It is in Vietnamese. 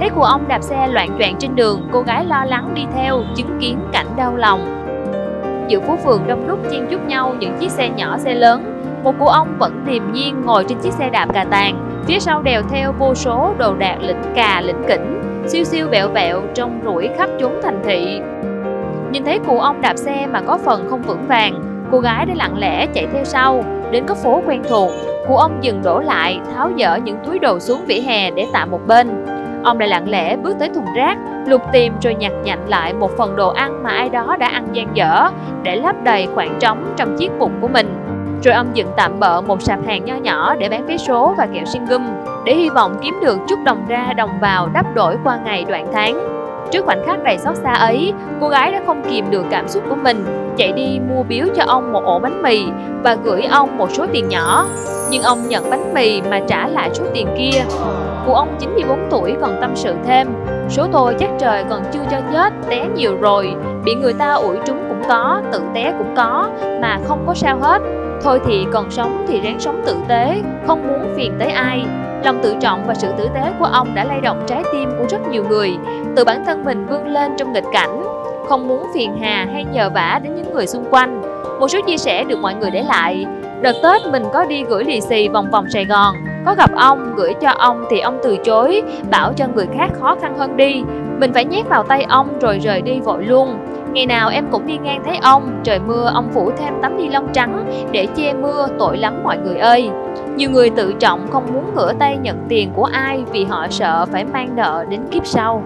Thấy cụ ông đạp xe loạn choạng trên đường, cô gái lo lắng đi theo, chứng kiến cảnh đau lòng. Giữa phố phường đông đúc chen chúc nhau những chiếc xe nhỏ xe lớn, một cụ ông vẫn điềm nhiên ngồi trên chiếc xe đạp cà tàng, phía sau đèo theo vô số đồ đạc lĩnh cà lĩnh kỉnh, siêu siêu vẹo vẹo trong rủi khắp chốn thành thị. Nhìn thấy cụ ông đạp xe mà có phần không vững vàng, cô gái đã lặng lẽ chạy theo sau, đến có phố quen thuộc. Cụ ông dừng đổ lại, tháo dỡ những túi đồ xuống vỉa hè để tạm một bên. Ông lại lặng lẽ bước tới thùng rác, lục tìm rồi nhặt nhạnh lại một phần đồ ăn mà ai đó đã ăn gian dở để lấp đầy khoảng trống trong chiếc bụng của mình. Rồi ông dựng tạm bợ một sạp hàng nho nhỏ để bán vé số và kẹo xin gum, để hy vọng kiếm được chút đồng ra đồng vào đắp đổi qua ngày đoạn tháng. Trước khoảnh khắc đầy xót xa ấy, cô gái đã không kìm được cảm xúc của mình, chạy đi mua biếu cho ông một ổ bánh mì và gửi ông một số tiền nhỏ. Nhưng ông nhận bánh mì mà trả lại số tiền kia. Cụ ông 94 tuổi còn tâm sự thêm, số tôi chắc trời còn chưa cho chết, té nhiều rồi, bị người ta ủi trúng cũng có, tự té cũng có, mà không có sao hết. Thôi thì còn sống thì ráng sống tử tế, không muốn phiền tới ai. Lòng tự trọng và sự tử tế của ông đã lay động trái tim của rất nhiều người, từ bản thân mình vươn lên trong nghịch cảnh, không muốn phiền hà hay nhờ vả đến những người xung quanh. Một số chia sẻ được mọi người để lại. Đợt Tết mình có đi gửi lì xì vòng vòng Sài Gòn, có gặp ông, gửi cho ông thì ông từ chối, bảo cho người khác khó khăn hơn đi. Mình phải nhét vào tay ông rồi rời đi vội luôn. Ngày nào em cũng đi ngang thấy ông, trời mưa ông phủ thêm tấm ni lông trắng để che mưa, tội lắm mọi người ơi. Nhiều người tự trọng không muốn ngửa tay nhận tiền của ai vì họ sợ phải mang nợ đến kiếp sau.